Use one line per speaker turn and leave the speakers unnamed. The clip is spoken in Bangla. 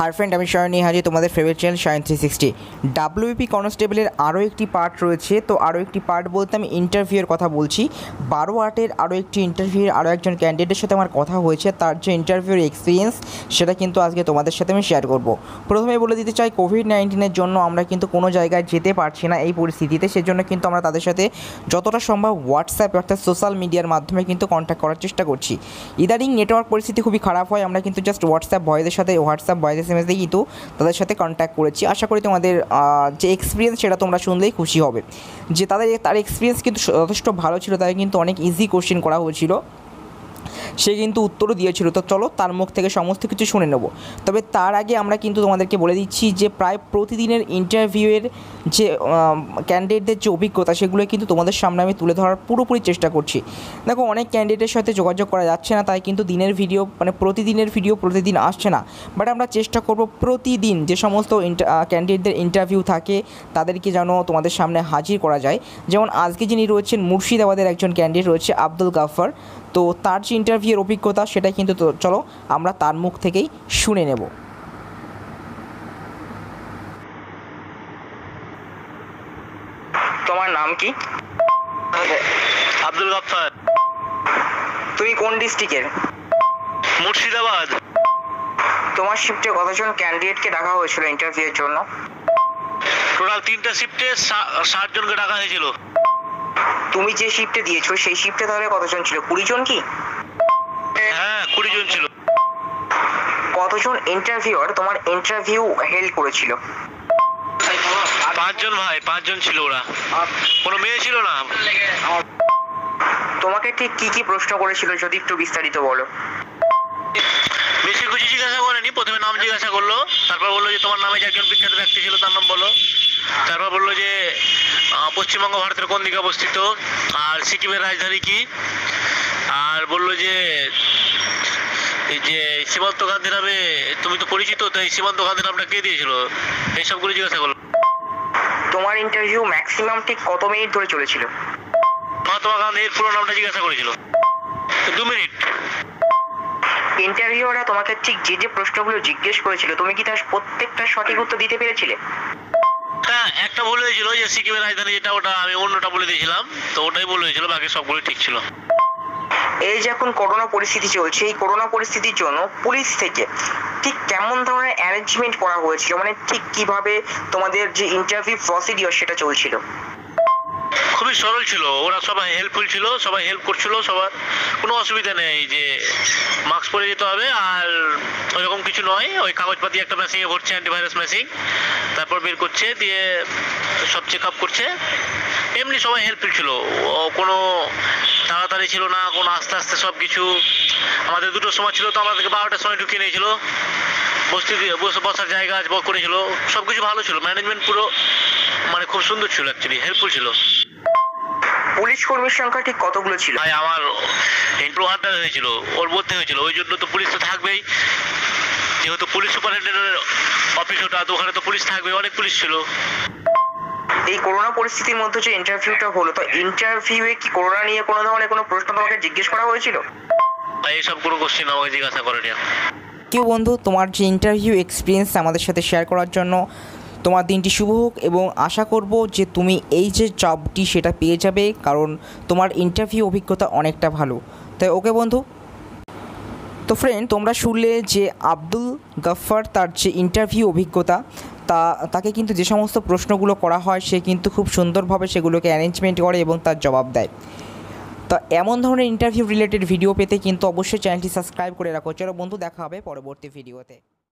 হাই ফ্রেন্ড আমি শয়নী হাজি তোমাদের favourite channel shine three sixty WP কনস্টেবলের আরও একটি পার্ট রয়েছে, তো আরও একটি পার্ট বলতে আমি ইন্টারভিউয়ের কথা বলছি। বারো আটের আরও একটি ইন্টারভিউয়ের আরও একজন ক্যান্ডিডেটের সাথে আমার কথা হয়েছে, তার যে ইন্টারভিউর এক্সপিরিয়েন্স সেটা কিন্তু আজকে তোমাদের সাথে আমি শেয়ার করব। প্রথমে বলে দিতে চাই কোভিড নাইন্টিনের জন্য আমরা কিন্তু কোনো জায়গায় যেতে পারছি না এই পরিস্থিতিতে, সেজন্য কিন্তু আমরা তাদের সাথে যতটা সম্ভব হোয়াটসঅ্যাপ অর্থাৎ সোশ্যাল মিডিয়ার মাধ্যমে কিন্তু কন্ট্যাক্ট করার চেষ্টা করছি। ইদানিং নেটওয়ার্ক পরিস্থিতি খুবই খারাপ হয়, আমরা কিন্তু জাস্ট হোয়াটসঅ্যাপ বয়েদের সাথে WhatsApp boys S M S দিয়ে কিন্তু তাদের সাথে কন্ট্যাক্ট করেছি। আশা করি তোমাদের যে এক্সপিরিয়েন্স সেটা তোমরা শুনলেই খুশি হবে। যে তাদের, তার এক্সপিরিয়েন্স কিন্তু যথেষ্ট ভালো ছিল, তাদের কিন্তু অনেক ইজি কোশ্চেন করা হয়েছিল। সে কিন্তু উত্তরও দিয়েছিল। তো চলো তার মুখ থেকে সমস্ত কিছু শুনে নেব। তবে তার আগে আমরা কিন্তু তোমাদেরকে বলে দিচ্ছি যে, প্রায় প্রতিদিনের ইন্টারভিউয়ের যে ক্যান্ডিডেটদের যে অভিজ্ঞতা, সেগুলো কিন্তু তোমাদের সামনে আমি তুলে ধরার পুরোপুরি চেষ্টা করছি। দেখো, অনেক ক্যান্ডিডেটের সাথে যোগাযোগ করা যাচ্ছে না, তাই কিন্তু দিনের ভিডিও মানে প্রতিদিনের ভিডিও প্রতিদিন আসছে না। বাট আমরা চেষ্টা করব প্রতিদিন যে সমস্ত ক্যান্ডিডেটদের ইন্টারভিউ থাকে, তাদেরকে যেন তোমাদের সামনে হাজির করা যায়। যেমন আজকে যিনি রয়েছেন, মুর্শিদাবাদের একজন ক্যান্ডিডেট রয়েছে, আব্দুল গাফার তো তার যে ইন্টারভিউয়ের অভিজ্ঞতা সেটা কিন্তু তো চলো আমরা তার মুখ থেকেই শুনে নেব। তোমার নাম কি?
আব্দুল গাফফার।
তুমি কোন ডিস্ট্রিক্টের
মুর্শিদাবাদ।
তোমার শিফটে কতজন ক্যান্ডিডেটকে ডাকা হয়েছিল ইন্টারভিউয়ের জন্য?
টোটাল তিনটা শিফটে ষাট জনকে ডাকা হয়েছিল।
তুমি যে শিফটে দিয়েছ সেই শিফটে তাহলে কতজন ছিল? কুড়ি জন কি?
হ্যাঁ কুড়ি জন ছিল।
কতজন ইন্টারভিউয়ার তোমার ইন্টারভিউ হেল্ড করেছিল?
পাঁচজন ভাই পাঁচজন ছিল ওরা। কোনো মেয়ে ছিল না?
তোমাকে ঠিক কি কি প্রশ্ন করেছিল যদি একটু বিস্তারিত বলো।
বেশি কিছু জিজ্ঞাসা করেনি প্রথমে নাম জিজ্ঞাসা করল তারপর বলল যে তোমার নামে যে একজন বিখ্যাত ব্যক্তি ছিল তার নাম বলো। তারপর বলল যে পশ্চিমবঙ্গ ভারতের কোন দিকে অবস্থিত আর সিকিমের রাজধানী কি? আর বলল যে এই যে সীমান্ত গান্ধী নামে তুমি তো পরিচিত তো এই সীমান্ত গান্ধী নামটা কে দিয়েছিল? এইসবগুলো জিজ্ঞাসা করল।
তোমার ইন্টারভিউ ম্যাক্সিমাম ঠিক কত মিনিট ধরে চলেছিল?
মহাত্মা গান্ধীর পুরো নামটা জিজ্ঞাসা করেছিল। দু মিনিট।
ইন্টারভিউয়াররা তোমাকে ঠিক যে যে প্রশ্নগুলো জিজ্ঞেস করেছিল তুমি কি তার প্রত্যেকটা সঠিক উত্তর দিতে পেরেছিলে?
হ্যাঁ একটা ভুল হয়েছিল যে সিকিমের রাজধানী যেটা ওটা আমি অন্যটা বলে দিয়েছিলাম তো ওটাই ভুল হয়েছিল বাকি সবগুলো ঠিক ছিল।
এই যে এখন করোনা পরিস্থিতি চলছে এই করোনা পরিস্থিতির জন্য পুলিশ থেকে ঠিক কেমন ধরনের অ্যারেঞ্জমেন্ট করা হয়েছিল? মানে ঠিক কীভাবে তোমাদের যে ইন্টারভিউ প্রসিডিওর সেটা চলছিল?
খুবই সরল ছিল। ওরা সবাই হেল্পফুল ছিল, সবাই হেল্প করছিল, সবার কোনো অসুবিধা নেই যে মাস্ক পরে যেতে হবে আর ওইরকম কিছু নয়। ওই কাগজপাতি একটা মেশিনে ভরছে অ্যান্টিভাইরাস মেশিন তারপর বের করছে, দিয়ে সব চেক আপ করছে। এমনি সবাই হেল্পফুল ছিল। কোনো তাড়াতাড়ি ছিল না, কোনো আস্তে আস্তে সব কিছু আমাদের দুটো সময় ছিল তো আমাদেরকে বারোটার সময় ঢুকিয়ে নিয়েছিল। বসতে বসার জায়গা আছে করেছিল। সব কিছু ভালো ছিল। ম্যানেজমেন্ট পুরো মানে খুব সুন্দর ছিল অ্যাকচুয়ালি হেল্পফুল ছিল।
পুলিশ কর্মীর সংখ্যা ঠিক কতগুলো ছিল?
ভাই আমার ইন্ট্রো আড্ডা হয়েছিল ওর মধ্যে হয়েছিল ওই জন্য তো পুলিশ তো থাকবেই। যেহেতু পুলিশ সুপারিনটেন্ডেন্টের অফিস ওটা তো ওখানে তো পুলিশ থাকবে অনেক পুলিশ ছিল।
এই করোনা পরিস্থিতির মধ্যে যে ইন্টারভিউটা হলো তো ইন্টারভিউয়ে কি করোনা নিয়ে কোনো ধরনের কোনো প্রশ্ন তোমাকে জিজ্ঞেস করা হয়েছিল?
ভাই এইসব কোনো কোশ্চেন আমাকে জিজ্ঞাসা করেনি।
কেউ বন্ধু তোমার যে ইন্টারভিউ এক্সপিরিয়েন্স আমাদের সাথে শেয়ার করার জন্য তোমার দিনটি শুভ হোক এবং আশা করব যে তুমি এই যে জবটি সেটা পেয়ে যাবে, কারণ তোমার ইন্টারভিউ অভিজ্ঞতা অনেকটা ভালো। তাই ওকে বন্ধু। তো ফ্রেন্ড তোমরা শুনলে যে আব্দুল গাফফার তার যে ইন্টারভিউ অভিজ্ঞতা, তা, তাকে কিন্তু যে সমস্ত প্রশ্নগুলো করা হয়, সে কিন্তু খুব সুন্দরভাবে সেগুলোকে অ্যারেঞ্জমেন্ট করে এবং তার জবাব দেয়। তো এমন ধরনের ইন্টারভিউ রিলেটেড ভিডিও পেতে কিন্তু অবশ্যই চ্যানেলটি সাবস্ক্রাইব করে রাখো। চলো বন্ধু, দেখা হবে পরবর্তী ভিডিওতে